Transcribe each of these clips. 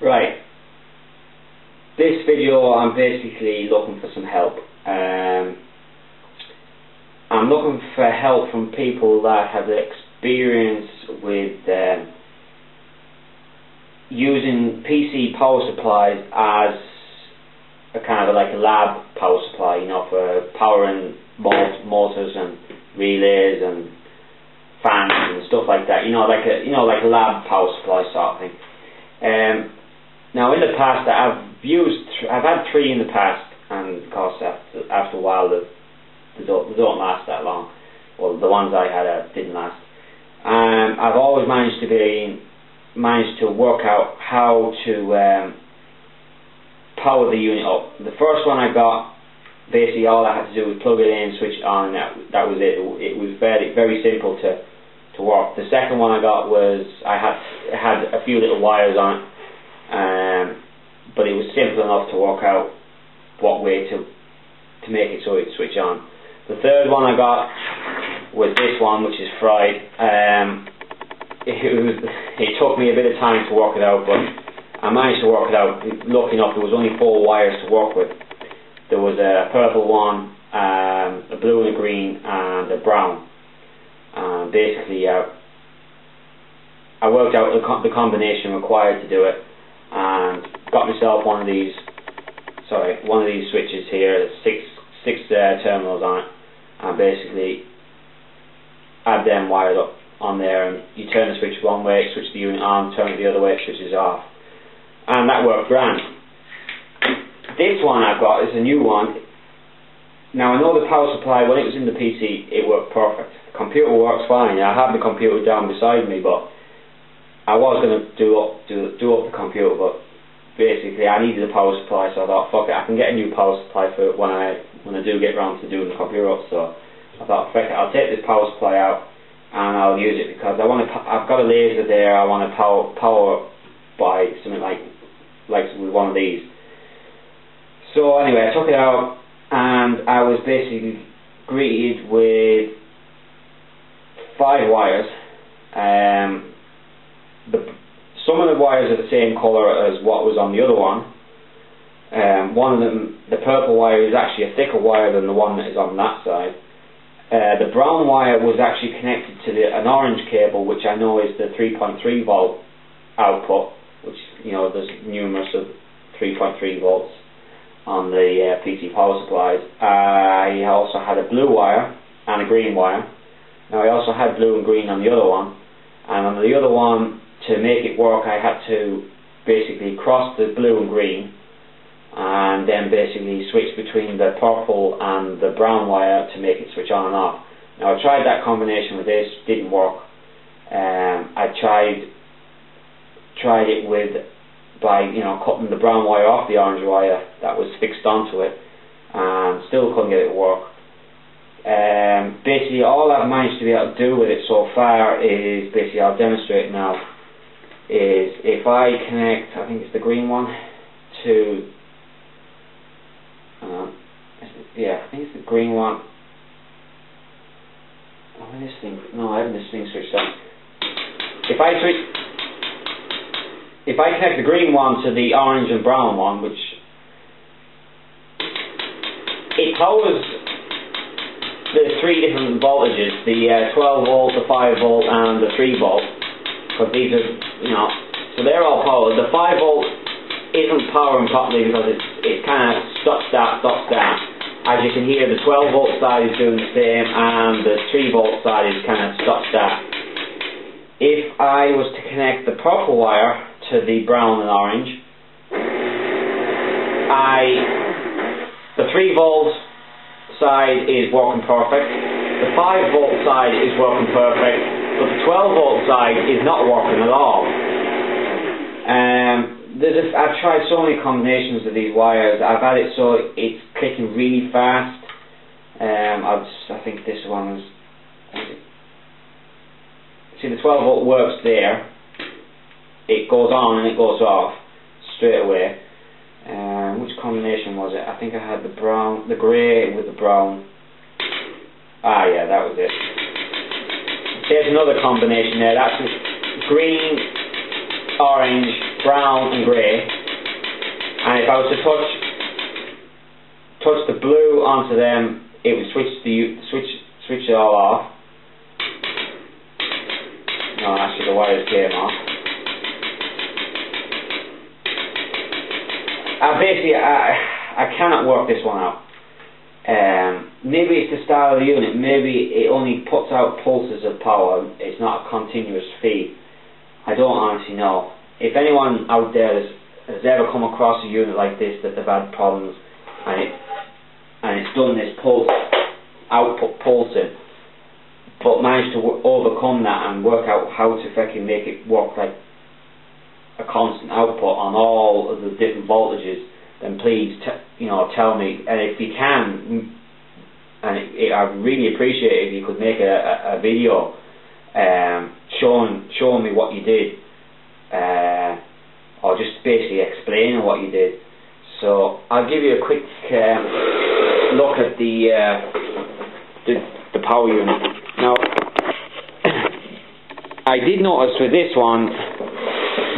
Right. This video I'm basically looking for some help. Um, I'm looking for help from people that have experience with um, using PC power supplies as a kind of like a lab power supply, you know, for powering motors and relays and fans and stuff like that. You know, like a you know like a lab power supply sort of thing. Um, now, in the past, I've used, I've had three in the past, and of course, after, after a while, they, they, don't, they don't last that long. Well, the ones I had uh, didn't last. Um, I've always managed to be, managed to work out how to um, power the unit up. The first one I got, basically all I had to do was plug it in, switch it on, and that, that was it. It was very, very simple to, to work. The second one I got was, I had, had a few little wires on it um, but it was simple enough to work out what way to to make it so it switch on. The third one I got was this one, which is fried. Um, it, was, it took me a bit of time to work it out, but I managed to work it out. Lucky enough, there was only four wires to work with. There was a purple one, um, a blue and a green, and a brown. Um, basically, uh, I worked out the, co the combination required to do it and got myself one of these sorry one of these switches here six six uh, terminals on it and basically add them wired up on there. And you turn the switch one way switch the unit on turn it the other way it switches off. And that worked grand. This one I've got is a new one. Now I know the power supply when it was in the PC it worked perfect. The computer works fine. I have the computer down beside me but I was going to do up do, do up the computer, but basically I needed a power supply, so I thought, fuck it, I can get a new power supply for when I when I do get round to doing the computer up. So I thought, fuck it, I'll take this power supply out and I'll use it because I want to. I've got a laser there. I want to power power by something like like with one of these. So anyway, I took it out and I was basically greeted with five wires. Um, the, some of the wires are the same colour as what was on the other one. Um, one of them, the purple wire is actually a thicker wire than the one that is on that side. Uh, the brown wire was actually connected to the, an orange cable, which I know is the 3.3 volt output, which you know there's numerous of 3.3 volts on the uh, PC power supplies. I also had a blue wire and a green wire. Now I also had blue and green on the other one, and on the other one to make it work I had to basically cross the blue and green and then basically switch between the purple and the brown wire to make it switch on and off. Now I tried that combination with this, didn't work. Um, I tried tried it with by you know cutting the brown wire off the orange wire that was fixed onto it and still couldn't get it to work. Um, basically all I've managed to be able to do with it so far is basically I'll demonstrate now is if I connect, I think it's the green one, to, uh, yeah, I think it's the green one. Oh, this thing, no, I haven't this thing switched on. If I switch, if I connect the green one to the orange and brown one, which it powers the three different voltages, the uh, 12 volt, the 5 volt, and the 3 volt because these are, you know, so they're all powered. The 5 volt isn't powering properly because it's, it kind of stop start, stop start. As you can hear, the 12 volt side is doing the same and the 3 volt side is kind of stop start. If I was to connect the purple wire to the brown and orange, I, the 3 volt side is working perfect, the 5 volt side is working perfect, but the 12 volt side is not working at all. Um, I've tried so many combinations of these wires. I've had it so it's clicking really fast. Um, I've, I think this one one's. See, the 12 volt works there. It goes on and it goes off straight away. Um, which combination was it? I think I had the brown, the grey with the brown. Ah, yeah, that was it. There's another combination there. That's green, orange, brown and grey and if I was to touch touch the blue onto them it would switch the switch switch it all off. No actually the wires came off. Uh, basically I, I cannot work this one out. Um, maybe it's the style of the unit, maybe it only puts out pulses of power, it's not a continuous feed. I don't honestly know. If anyone out there has, has ever come across a unit like this that they've had problems and it and it's done this pulse output pulsing but managed to overcome that and work out how to fucking make it work like a constant output on all of the different voltages then please, you know, tell me. And if you can, and it, it, I'd really appreciate it if you could make a, a, a video um, showing showing me what you did, uh, or just basically explaining what you did. So I'll give you a quick um, look at the, uh, the the power unit. Now, I did notice with this one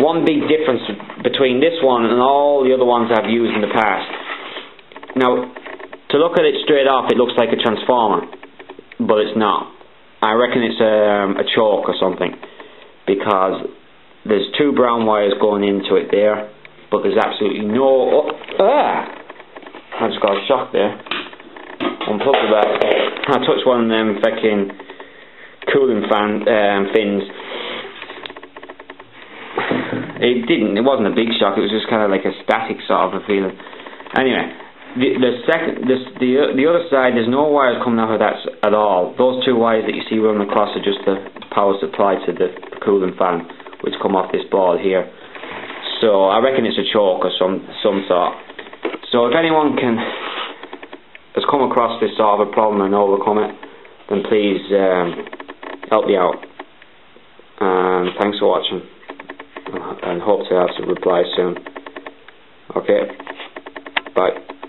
one big difference between this one and all the other ones I've used in the past. Now, to look at it straight off, it looks like a transformer, but it's not. I reckon it's a, um, a choke or something, because there's two brown wires going into it there, but there's absolutely no... Oh, ah! I just got a shock there. Unplug the back. I touched one of them fucking cooling fan um, fins it didn't. It wasn't a big shock. It was just kind of like a static sort of a feeling. Anyway, the, the second, this, the the other side, there's no wires coming out of that at all. Those two wires that you see running across are just the power supply to the cooling fan, which come off this board here. So I reckon it's a choke or some some sort. So if anyone can has come across this sort of a problem and overcome it, then please um, help me out. And thanks for watching and hope to have some reply soon. Okay, bye.